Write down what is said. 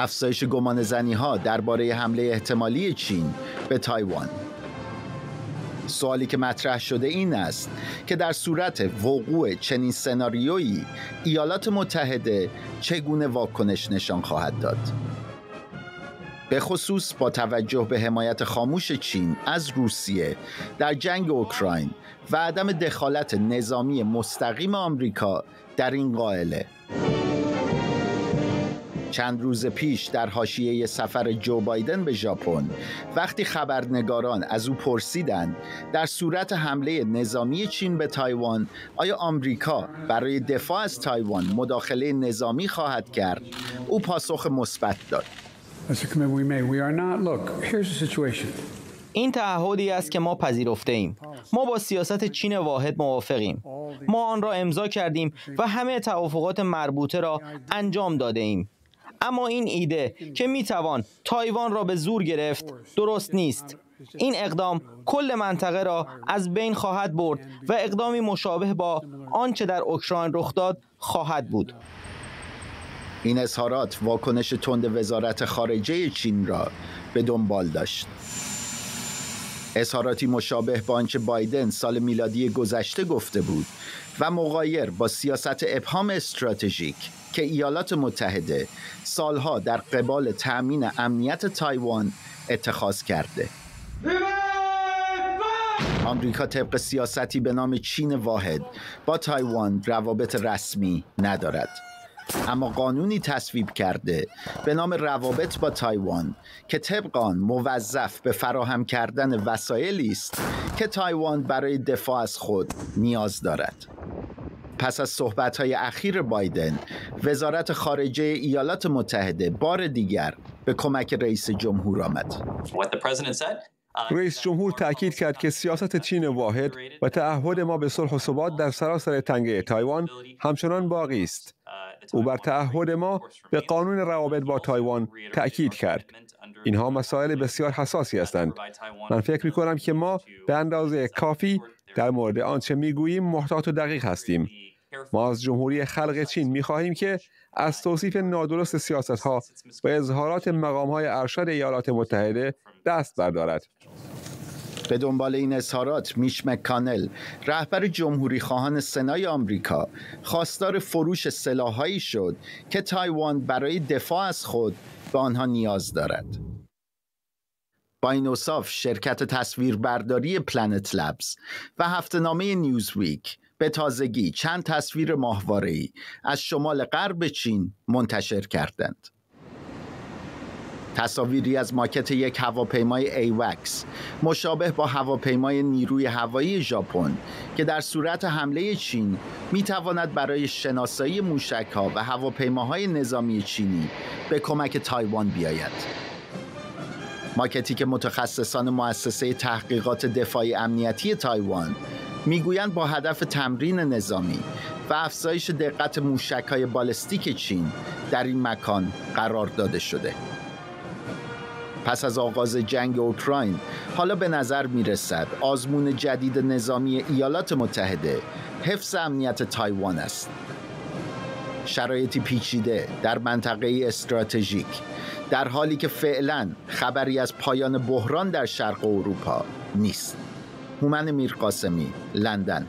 افزایش گمان زنی ها درباره حمله احتمالی چین به تایوان. سوالی که مطرح شده این است که در صورت وقوع چنین سناریویی ایالات متحده چگونه واکنش نشان خواهد داد؟ به خصوص با توجه به حمایت خاموش چین از روسیه در جنگ اوکراین و عدم دخالت نظامی مستقیم آمریکا در این قائله. چند روز پیش در حاشیه سفر جو بایدن به ژاپن وقتی خبرنگاران از او پرسیدند در صورت حمله نظامی چین به تایوان آیا آمریکا برای دفاع از تایوان مداخله نظامی خواهد کرد؟ او پاسخ مثبت داد. این تعهدی است که ما پذیرفته ایم ما با سیاست چین واحد موافقیم. ما آن را امضا کردیم و همه توافقات مربوطه را انجام داده ایم اما این ایده که می‌توان تایوان را به زور گرفت درست نیست. این اقدام کل منطقه را از بین خواهد برد و اقدامی مشابه با آنچه در اوکراین رخ داد خواهد بود. این اظهارات واکنش تند وزارت خارجه چین را به دنبال داشت. اظهاراتی مشابه با آنچه بایدن سال میلادی گذشته گفته بود و مغایر با سیاست ابهام استراتژیک که ایالات متحده سالها در قبال تأمین امنیت تایوان اتخاذ کرده. آمریکا طبق سیاستی به نام چین واحد با تایوان روابط رسمی ندارد. اما قانونی تصویب کرده به نام روابط با تایوان که طبق آن موظف به فراهم کردن وسایلی است که تایوان برای دفاع از خود نیاز دارد. پس از صحبت‌های اخیر بایدن وزارت خارجه ایالات متحده بار دیگر به کمک رئیس جمهور آمد. رئیس جمهور تاکید کرد که سیاست چین واحد و تعهد ما به صلح و ثبات در سراسر تنگه تایوان همچنان باقی است. او بر تعهد ما به قانون روابط با تایوان تاکید کرد. اینها مسائل بسیار حساسی هستند. من فکر می کنم که ما به اندازه کافی در مورد آنچه می‌گوییم محتاط و دقیق هستیم. ما از جمهوری خلق چین می خواهیم که از توصیف نادرست سیاست ها و اظهارات مقام های ارشد ایالات متحده دست بردارد. به دنبال این اظهارات میچ مکانل رهبر جمهوری خواهان سنای آمریکا خواستار فروش سلاحهایی شد که تایوان برای دفاع از خود به آنها نیاز دارد. با این اوصاف شرکت تصویربرداری پلنت لبز و هفتهنامه نیوزویک به تازگی چند تصویر ماهواره‌ای از شمال غرب چین منتشر کردند. تصاویری از ماکت یک هواپیمای ایواکس مشابه با هواپیمای نیروی هوایی ژاپن که در صورت حمله چین می تواند برای شناسایی موشک ها و هواپیماهای نظامی چینی به کمک تایوان بیاید. ماکتی که متخصصان مؤسسه تحقیقات دفاعی امنیتی تایوان می‌گویند با هدف تمرین نظامی و افزایش دقت موشک های بالستیک چین در این مکان قرار داده شده پس از آغاز جنگ اوکراین حالا به نظر می رسد آزمون جدید نظامی ایالات متحده حفظ امنیت تایوان است. شرایطی پیچیده در منطقه استراتژیک در حالی که فعلا خبری از پایان بحران در شرق اروپا نیست. هومن میرقاسمی لندن.